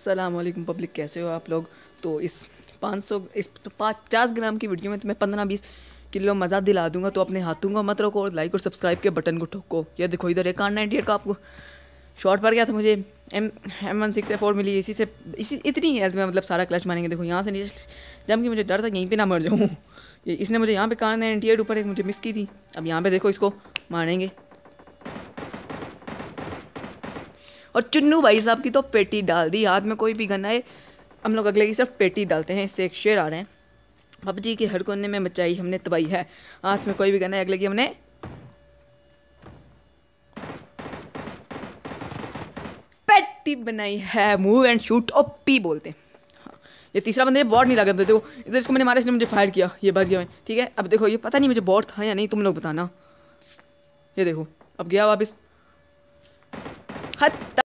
Aslam public कैसे हो आप लोग? तो इस 500 इस पचास ग्राम की वीडियो में तुम्हें पंद्रह बीस किलो मज़ा दिला दूँगा तो अपने हाथों का मत रखो और लाइक और सब्सक्राइब के बटन को ठोको। ये देखो इधर एक आर नाइनटी का आपको शॉर्ट पड़ गया था मुझे। M M one six four मिली, इसी से, इसी, इतनी हेल्थ में मतलब सारा क्लच मारेंगे। देखो यहाँ से नीचे कि मुझे डर था, यहीं पे ना मर जाऊँ। इसने मुझे यहाँ पे कार नाइनटी एट ऊपर एक मुझे मिस की थी। अब यहाँ पे देखो इसको मारेंगे। और चुन्नू भाई साहब की तो पेटी डाल दी, हाथ में कोई भी गन्ना है, हम लोग अगले की सिर्फ़ पेटी डालते हैं, इससे एक शेर आ रहे हैं। पबजी के हर कोने में मचाई हमने तबाही है, हाथ में कोई भी गन्ना है, अगले की हमने पेटी बनाई है मूव एंड शूट ओपी बोलते हैं। हाँ ये तीसरा बंदे बॉट नहीं लगा देखो इधर इसको मैंने मारा, इसने मुझे फायर किया, ये बच गया मैं, ठीक है? अब देखो, ये पता नहीं मुझे बॉट था या नहीं, तुम लोग बताना। ये देखो, अब गया वापस। हद